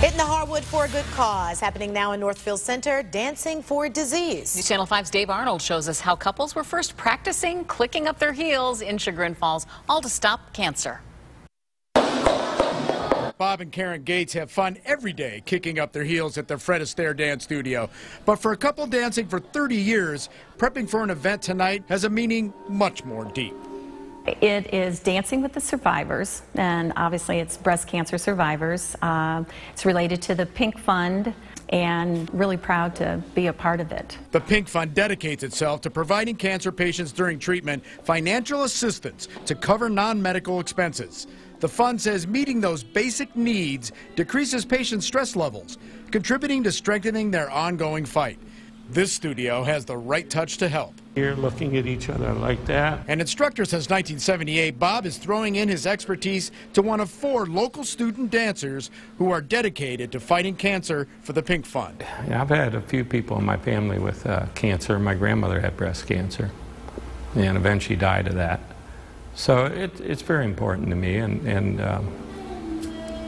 Hitting the hardwood for a good cause. Happening now in Northfield Center, Dancing for Disease. News Channel 5's Dave Arnold shows us how couples were first practicing clicking up their heels in Chagrin Falls, all to stop cancer. Bob and Karen Gates have fun every day kicking up their heels at the Fred Astaire Dance Studio. But for a couple dancing for 30 years, prepping for an event tonight has a meaning much more deep. It is Dancing with the Survivors, and obviously it's breast cancer survivors. Uh, it's related to the Pink Fund, and really proud to be a part of it. The Pink Fund dedicates itself to providing cancer patients during treatment financial assistance to cover non medical expenses. The fund says meeting those basic needs decreases patients' stress levels, contributing to strengthening their ongoing fight. This studio has the right touch to help. Here, looking at each other like that. An instructor since 1978, Bob is throwing in his expertise to one of four local student dancers who are dedicated to fighting cancer for the Pink Fund. I've had a few people in my family with uh, cancer. My grandmother had breast cancer and eventually died of that. So it, it's very important to me and, and um,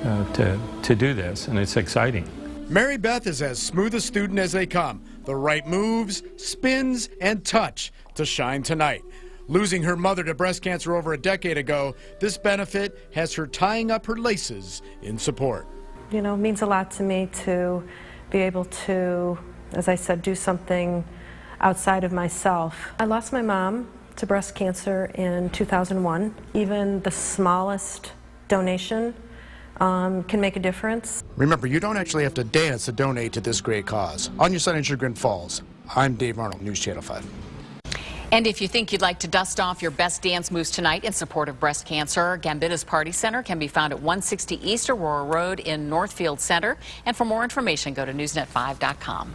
uh, to, to do this, and it's exciting. Mary Beth is as smooth a student as they come. The right moves, spins, and touch to shine tonight. Losing her mother to breast cancer over a decade ago, this benefit has her tying up her laces in support. You know, it means a lot to me to be able to, as I said, do something outside of myself. I lost my mom to breast cancer in 2001. Even the smallest donation um, can make a difference. Remember, you don't actually have to dance to donate to this great cause. On your side in Chagrin Falls, I'm Dave Arnold, News Channel 5. And if you think you'd like to dust off your best dance moves tonight in support of breast cancer, Gambitta's Party Center can be found at 160 East Aurora Road in Northfield Center. And for more information, go to newsnet5.com.